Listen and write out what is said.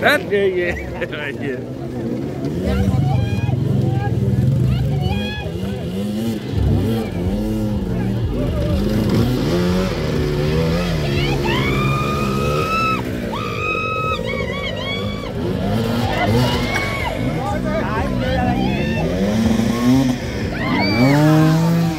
That yeah, yeah, yeah.